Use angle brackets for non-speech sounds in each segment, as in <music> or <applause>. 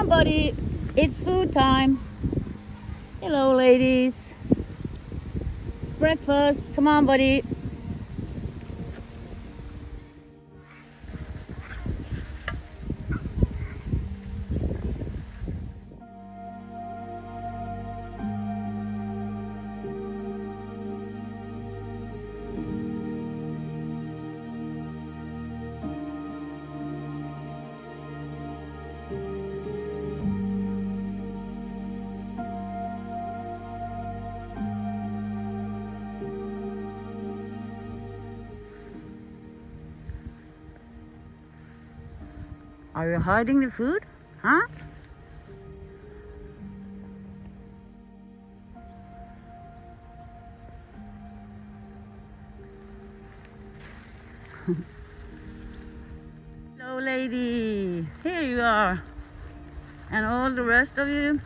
on, buddy. It's food time. Hello, ladies. It's breakfast. Come on, buddy. Are you hiding the food? Huh? <laughs> Hello lady, here you are. And all the rest of you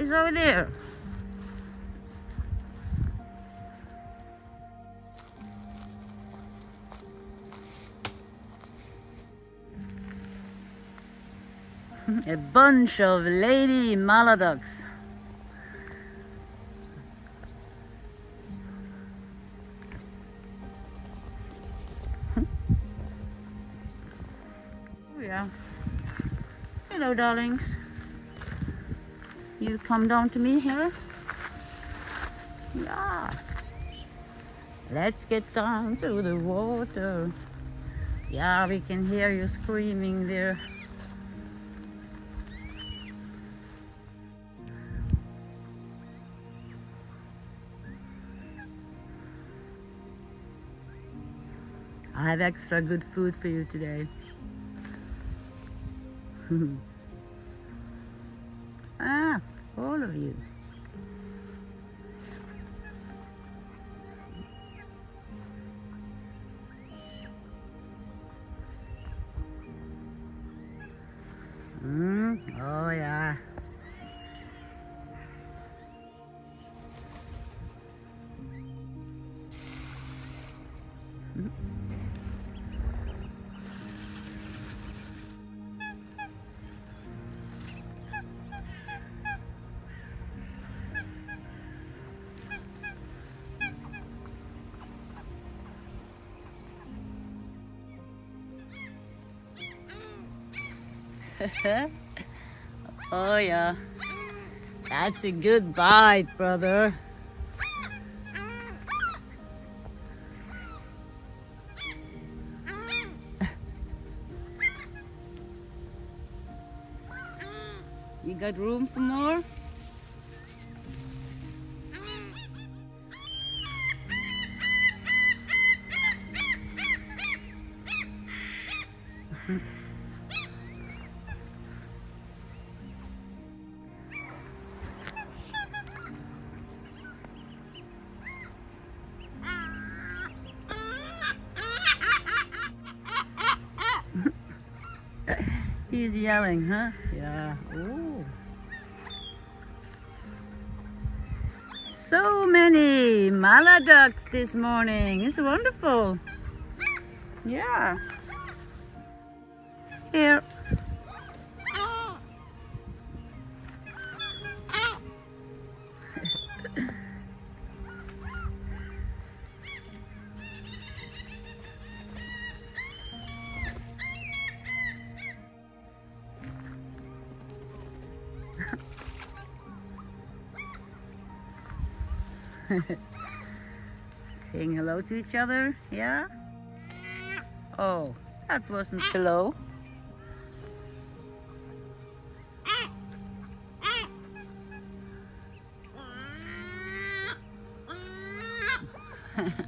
is over there. A bunch of lady mallard ducks. oh yeah. Hello darlings. You come down to me here? Yeah. Let's get down to the water. Yeah, we can hear you screaming there. I have extra good food for you today. <laughs> ah, all of you. Mm, oh yeah. <laughs> oh yeah. That's a good bite, brother. You got room for more? <laughs> He's yelling, huh? Yeah. Ooh. So many mallard ducks this morning. It's wonderful. Yeah. Here. <laughs> Saying hello to each other, yeah? Oh, that wasn't hello. <laughs>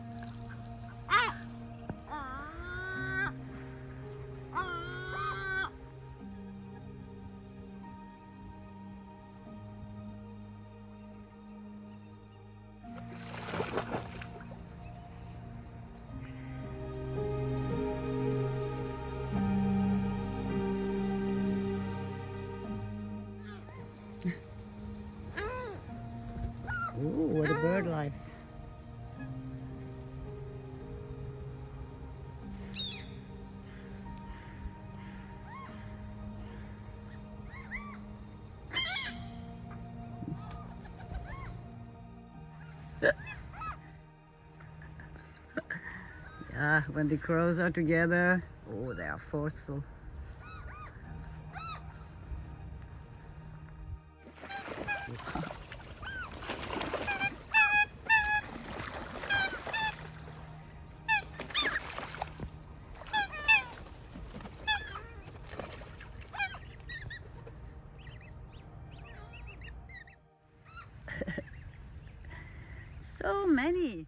Ooh, what a oh. bird life. yeah, when the crows are together, oh, they are forceful. Many.